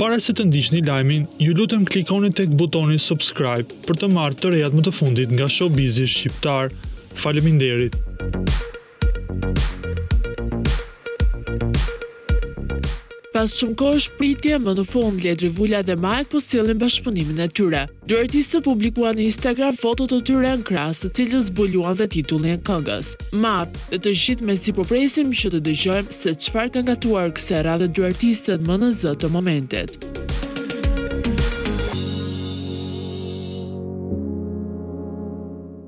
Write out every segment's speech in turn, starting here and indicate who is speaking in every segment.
Speaker 1: Para se të ndiqni lajmin, ju lutem klikoni tek butoni subscribe për të marrë të rejat më të fundit nga showbizi shqiptar. Faleminderit.
Speaker 2: Pas shumë kohësh pritje, më në fund, Ledri Vula dhe Majk po sjellin bashkëpunimin e tyre. Dy artistët publikuan në Instagram foto të tyre në krah të cilës zbuluan dhe titullin e këngës, Mat, dhe të gjithë mezi po presim që të dëgjojmë se çfarë kanë gatuar kësaj radhe dy artistët më në zë të momentit.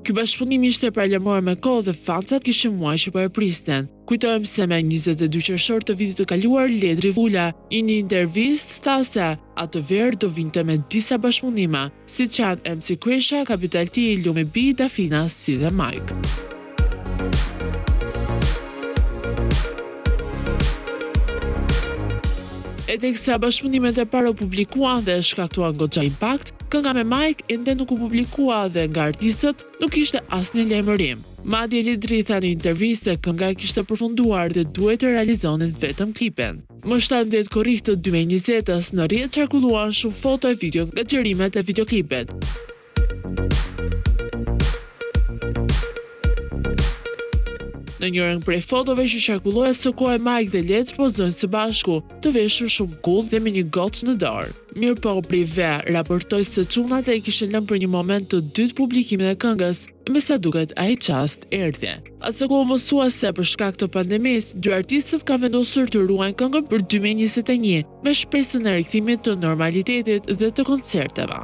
Speaker 2: Ky bashkëpunim ishte paralajmëruar me kohë dhe fansat kishin muaj që po e prisnin. Kujtojmë se me njëzet e dy qershor të vitit të kaluar, Ledri Vula, në një intervistë tha se atë verë do vinte me disa bashkëpunime, siç janë MC Kresha, Capital T, Lumi B, Dafina, si dhe Majk. E teksa bashkëpunimet e para u publikuan dhe shkaktuan goxha impakt, kënga me Majk ende nuk u publikua dhe nga artistët Nuk kishte asnjë lajmërim. Madje Ledri tha në intervistë se kënga kishte përfunduar dhe duhej të realizonin vetëm klipin. Më shtatëmbëdhjetë korrik të dy mijë e njëzetë-s, në rrjet qarkulluan shumë foto e video nga xhirimet e videoklipit. Në njërën prej fotove që qarkulloi asokohe Majk dhe Ledri pozojnë së bashku. të veshur shumë cool dhe me një gotë në dorë. Mirëpo Prive raportoi se çunat e kishin lënë për një moment të dytë publikimin e këngës, me sa duket ai çast erdhi. Asokohe u mësua se për shkak të pandemisë, dy artistët kanë vendosur të ruajnë këngën për 2021, me shpresën e rikthimit të normalitetit dhe të koncerteve.